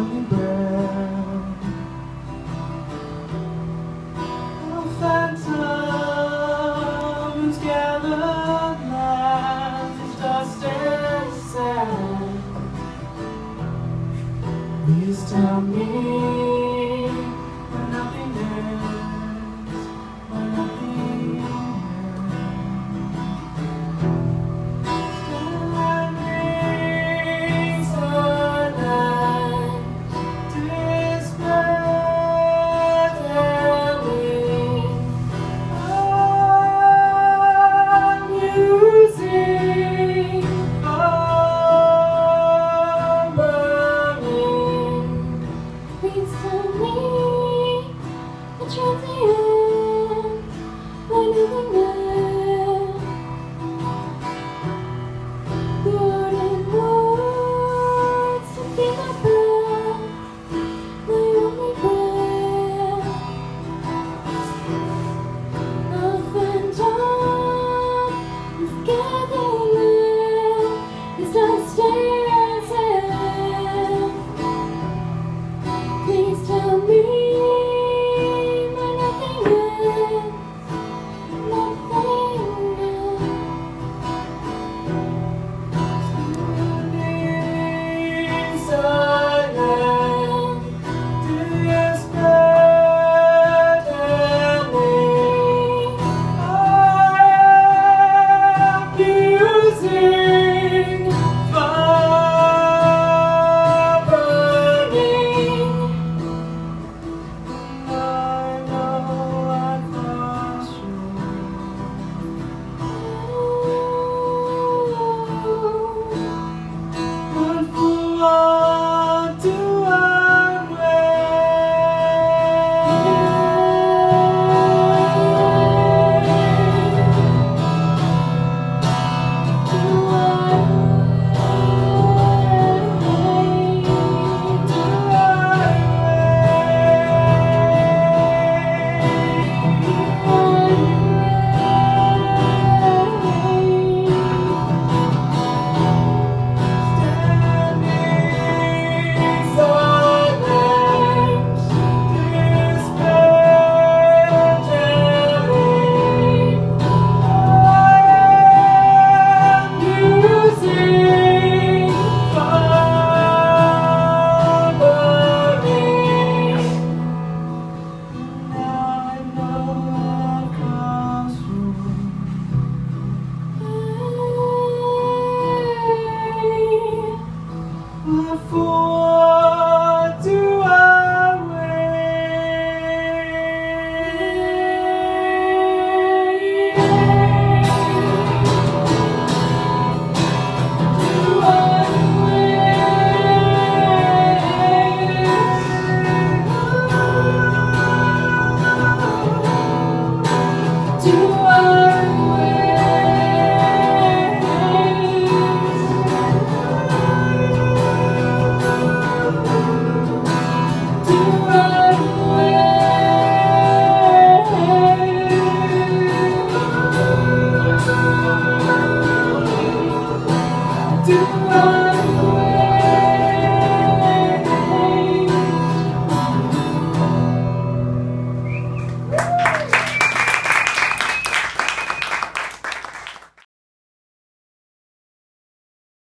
me down. A phantom gathered lands dust and sand. Please tell me nothing there. Run away.